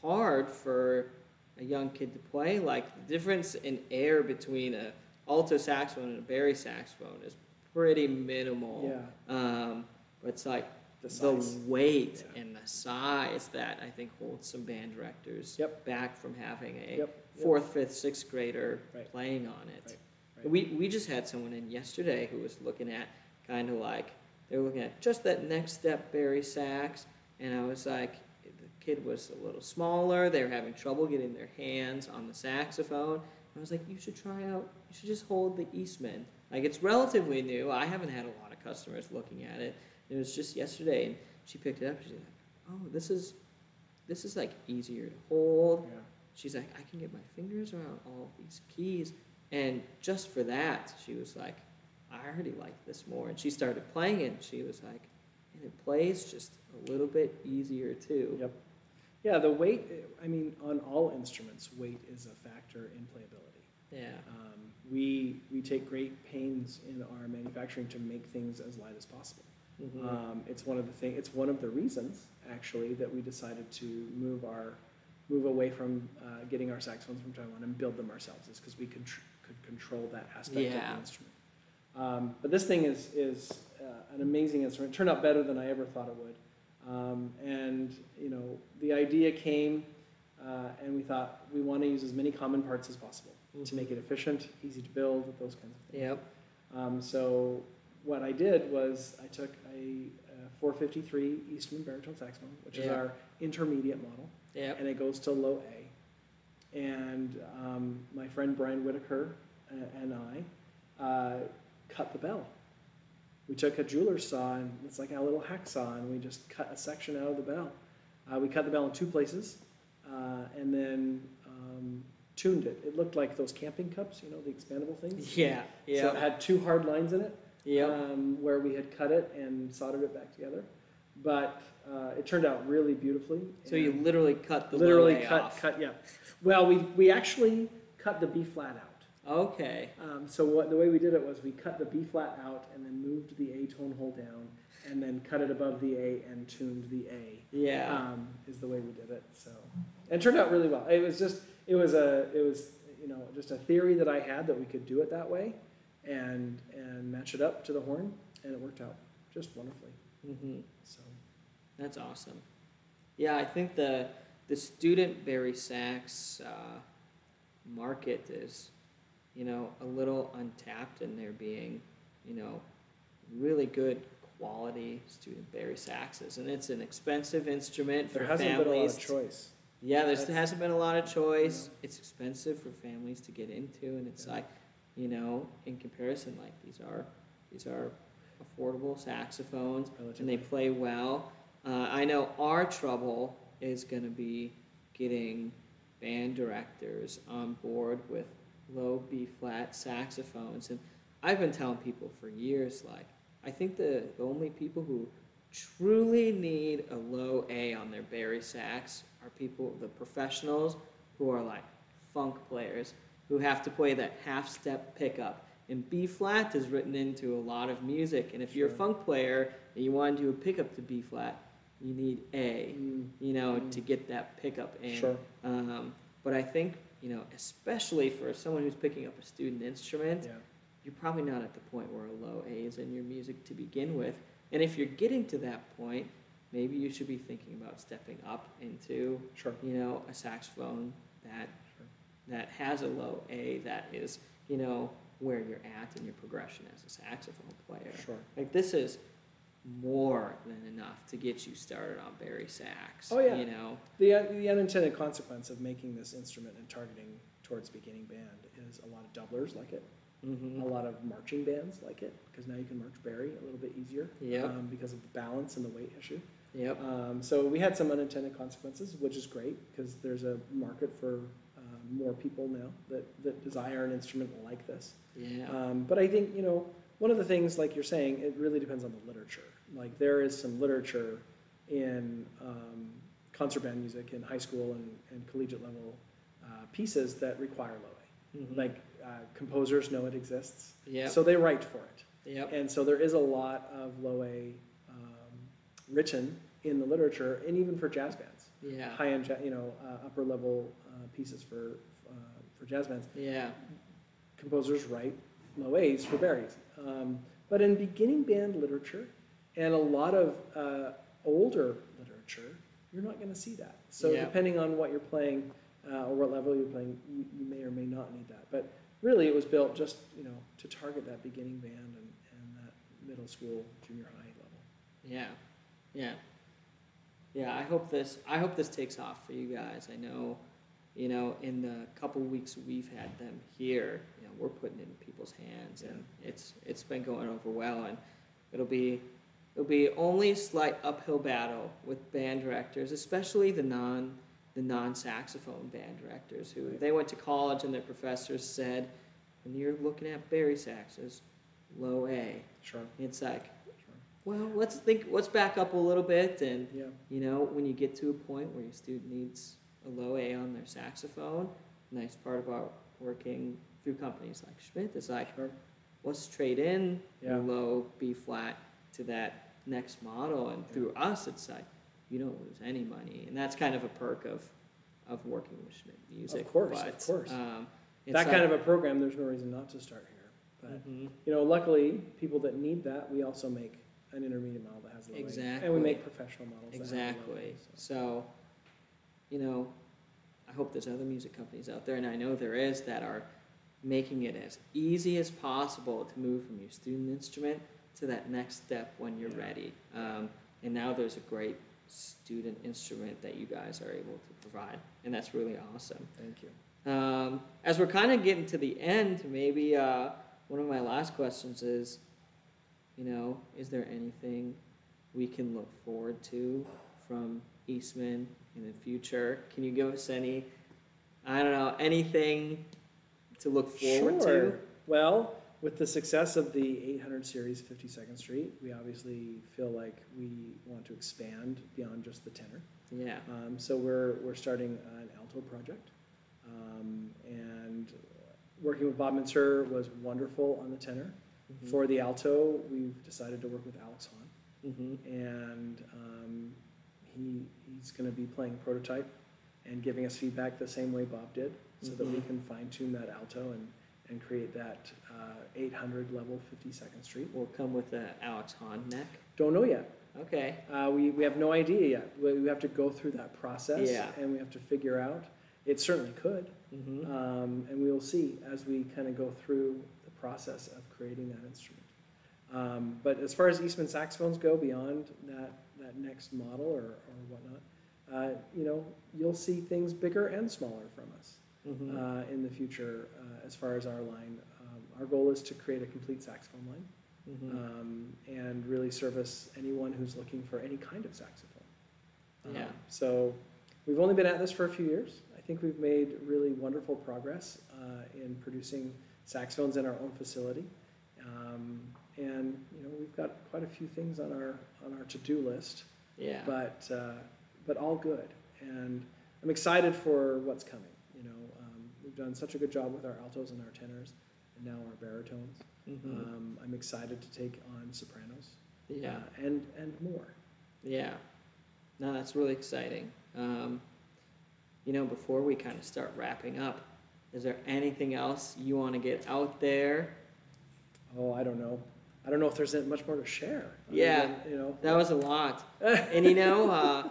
hard for a young kid to play. Like the difference in air between a alto saxophone and a bari saxophone is pretty minimal. Yeah. Um, but it's like The the, weight Yeah. and the size that I think holds some band directors Yep. back from having a Yep. fourth, fifth, sixth grader Right. playing on it. Right. Right. We we just had someone in yesterday who was looking at kind of like they were looking at just that next step bari sax, and I was like, the kid was a little smaller. They were having trouble getting their hands on the saxophone. I was like, you should try out. You should just hold the Eastman. Like it's relatively new. I haven't had a lot of customers looking at it. It was just yesterday, and she picked it up. She's like, oh, this is this is like easier to hold. Yeah. She's like, I can get my fingers around all these keys. And just for that, she was like, I already like this more. And she started playing it, and she was like, and it plays just a little bit easier too. Yep. Yeah, the weight, I mean, on all instruments, weight is a factor in playability. Yeah. Um, we, we take great pains in our manufacturing to make things as light as possible. Mhm. Um, it's one of the thing, it's one of the reasons actually that we decided to move our move away from uh, getting our saxophones from Taiwan and build them ourselves is because we could tr- could control that aspect of the instrument. Um, but this thing is is uh, an amazing instrument. It turned out better than I ever thought it would. Um, and you know, the idea came, uh, and we thought we want to use as many common parts as possible to make it efficient, easy to build, those kinds of things. Yep. Um, so what I did was I took a, uh 453 Eastman baritone saxophone, which is our intermediate model, Yep. and it goes to low A. And um, my friend Brian Whitaker uh, and I uh, cut the bell. We took a jeweler's saw and it's like a little hacksaw, and we just cut a section out of the bell. Uh, we cut the bell in two places, uh, and then tuned it. It looked like those camping cups, you know, the expandable things. Yeah. yeah. So it had two hard lines in it Yep. um, where we had cut it and soldered it back together. But uh, it turned out really beautifully. so you literally cut the literally cut off. cut yeah. Well, we we actually cut the B flat out. Okay. Um, so what the way we did it was we cut the B flat out and then moved the A tone hole down and then cut it above the A and tuned the A. Yeah. Um, is the way we did it. So and it turned out really well. It was just it was a it was you know just a theory that I had that we could do it that way and and match it up to the horn and it worked out just wonderfully. hmm So That's awesome. Yeah, I think the the student bari sax uh, market is, you know, a little untapped, and there being, you know, really good quality student bari saxes, and it's an expensive instrument for there hasn't been a lot families. of choice. Yeah, there hasn't been a lot of choice. It's expensive for families to get into, and it's Yeah. like, you know, in comparison, like these are these are affordable saxophones, and they play well. Uh, I know our trouble is going to be getting band directors on board with low B flat saxophones, and I've been telling people for years, like, I think the, the only people who truly need a low A on their bari sax are people, the professionals who are like funk players who have to play that half step pickup. And B flat is written into a lot of music. And if you're a funk player and you want to do a pickup to B flat, you need A, Mm, you know, Mm. to get that pickup in. Sure. Um, but I think, you know, especially for someone who's picking up a student instrument, Yeah. you're probably not at the point where a low A is in your music to begin with. And if you're getting to that point, maybe you should be thinking about stepping up into, Sure. you know, a saxophone that Sure. that has a low A that is, you know, where you're at in your progression as a saxophone player. Sure. Like this is more than enough to get you started on bari sax. Oh, yeah. You know. The, the unintended consequence of making this instrument and targeting towards beginning band is a lot of doublers like it, Mm-hmm. a lot of marching bands like it, because now you can march bari a little bit easier Yep. um, because of the balance and the weight issue. Yep. Um, so we had some unintended consequences, which is great because there's a market for um, more people now that, that desire an instrument like this. Yeah. Um, but I think, you know, one of the things, like you're saying, it really depends on the literature. Like there is some literature in um, concert band music in high school and, and collegiate level uh, pieces that require low A. Mhm. Like uh, composers know it exists, Yep. so they write for it. Yep. And so there is a lot of low A um, written in the literature, and even for jazz bands, Yeah. high end, you know, uh, upper level uh, pieces for uh, for jazz bands. Yeah. Composers write low A's for baris, um, but in beginning band literature and a lot of uh, older literature, you're not going to see that. So Yeah. depending on what you're playing uh, or what level you're playing, you, you may or may not need that. But really, it was built just you know to target that beginning band and, and that middle school, junior high level. Yeah, yeah, yeah. I hope this. I hope this takes off for you guys. I know, you know, in the couple weeks we've had them here, you know, we're putting it in people's hands, and it's it's been going over well, and it'll be it'll be only a slight uphill battle with band directors, especially the non the non saxophone band directors who they went to college and their professors said, when you're looking at bari saxes, low A. Sure, It's like. Well, let's think. Let's back up a little bit, and Yeah, you know, when you get to a point where your student needs a low A on their saxophone, nice part about working through companies like Schmitt is like, sure. let's trade in Yeah. low B flat to that next model, and through us, it's like you don't lose any money, and that's kind of a perk of of working with Schmitt Music. Of course, of course. Um, That kind of a program, there's no reason not to start here. But hmm you know, luckily, people that need that, we also make an intermediate model that has low A. And we make professional models. that have low A, Exactly. so. So, you know, I hope there's other music companies out there, and I know there is, that are making it as easy as possible to move from your student instrument to that next step when you're Yeah. ready. Um, and now there's a great student instrument that you guys are able to provide, and that's really awesome. Thank you. Um, as we're kind of getting to the end, maybe uh, one of my last questions is, you know, is there anything we can look forward to from Eastman in the future? Can you give us any, I don't know, anything to look forward Sure. Well, with the success of the 800 series 52nd Street, we obviously feel like we want to expand beyond just the tenor. Yeah. Um, so we're, we're starting an alto project. Um, and working with Bob Mintzer was wonderful on the tenor. Mhm. For the alto, we've decided to work with Alex Hahn. Mhm. and um, he he's going to be playing prototype and giving us feedback the same way Bob did, so that we Mhm. can fine tune that alto and and create that uh, 800 level 52nd Street. We'll come with the Alex Hahn neck. Don't know yet. Okay. Uh, we we have no idea yet. We, we have to go through that process, Yeah. and we have to figure out. It certainly could, hmm um, and we will see as we kind of go through process of creating that instrument. Um, but as far as Eastman saxophones go, beyond that, that next model or, or whatnot, uh, you know, you'll see things bigger and smaller from us hmm uh, in the future uh, as far as our line. Um, our goal is to create a complete saxophone line hmm um, and really service anyone who's looking for any kind of saxophone. Um, Yeah. So we've only been at this for a few years. I think we've made really wonderful progress uh, in producing saxophones in our own facility. Um, and you know we've got quite a few things on our on our to-do list, yeah. but uh, but all good. And I'm excited for what's coming. You know, um, we've done such a good job with our altos and our tenors, and now our baritones. hmm Um, I'm excited to take on sopranos yeah. uh, and and more. Yeah. No, that's really exciting. Um, you know, before we kind of start wrapping up, is there anything else you want to get out there? Oh, I don't know. I don't know if there's that much more to share. Yeah. than, you know. That was a lot. *laughs* and you know, uh,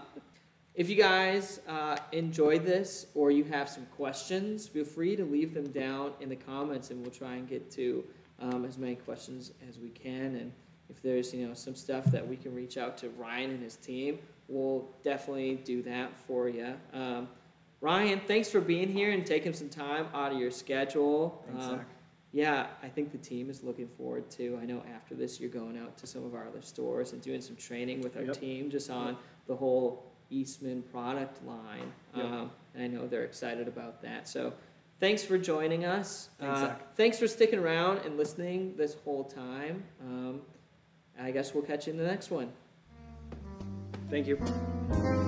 if you guys uh, enjoyed this or you have some questions, feel free to leave them down in the comments, and we'll try and get to um, as many questions as we can. And if there's you know some stuff that we can reach out to Ryan and his team, we'll definitely do that for you. Um, Ryan, thanks for being here and taking some time out of your schedule. Thanks, Um, yeah, I think the team is looking forward to. I know after this, you're going out to some of our other stores and doing some training with our Yep. team just on the whole Eastman product line. Yep. Um, and I know they're excited about that. So thanks for joining us. Thanks, Uh, thanks for sticking around and listening this whole time. Um, I guess we'll catch you in the next one. Thank you.